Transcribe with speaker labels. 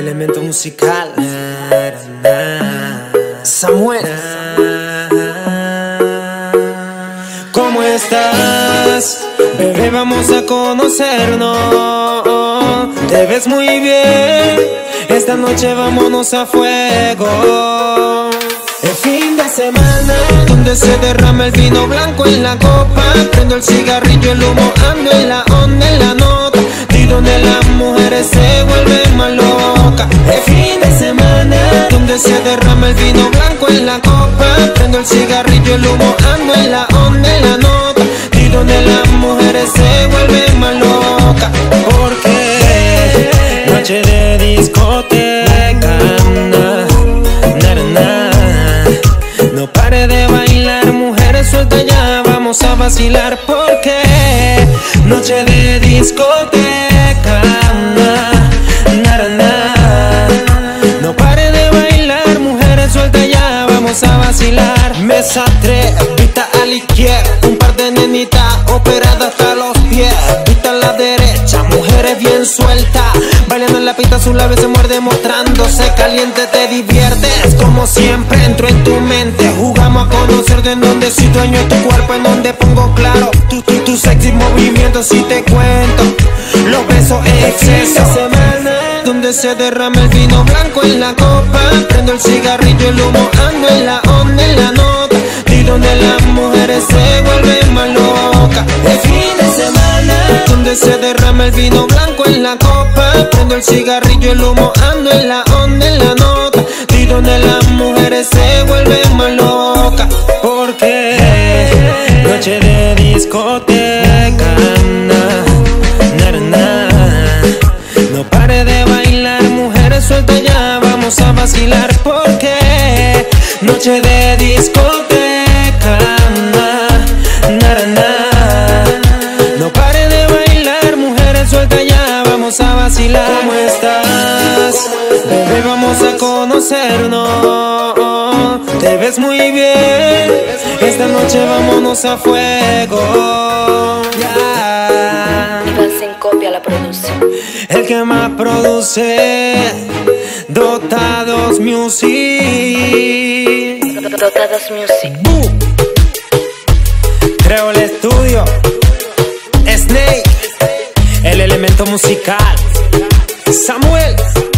Speaker 1: elemento musical. Samuel. ¿Cómo estás? Bebé, vamos a conocernos. Te ves muy bien. Esta noche vámonos a fuego. El fin de semana, donde se derrama el vino blanco en la copa. Prendo el cigarrillo, el humo, ando en la El fin de semana, donde se derrama el vino blanco en la copa. Prendo el cigarrillo, el humo, ando en la onda, en la nota. Y donde las mujeres se vuelven más locas. Porque noche de discoteca. na, na. No pare de bailar, mujeres suelta ya, vamos a vacilar porque noche de discoteca. 3, vista a la izquierda, un par de nenitas operadas hasta los pies. Vista a la derecha, mujeres bien sueltas, bailando en la pista, su labio se muerde mostrándose caliente, te diviertes. Como siempre entro en tu mente, jugamos a conocer de dónde soy dueño de tu cuerpo, en donde pongo claro tu, tu, tu sexy movimiento si te cuento. Los besos en exceso. semana donde se derrama el vino blanco en la copa. Prendo el cigarrillo, el humo, ando en la onda, en la nota. Se derrama el vino blanco en la copa. Prendo el cigarrillo, el humo, ando en la onda, en la nota. Y donde las mujeres se vuelven más locas. Porque noche de discoteca. na. No pare de bailar, mujeres suelta ya, vamos a vacilar porque noche de discoteca. Vacilar. ¿Cómo estás? Bebé, vamos a conocernos. Te ves muy bien. Esta noche vámonos a fuego.
Speaker 2: Iván copia la producción.
Speaker 1: El que más produce Dotados Music
Speaker 2: Dotados Music.
Speaker 1: Creo el estudio Snake El elemento musical Samuel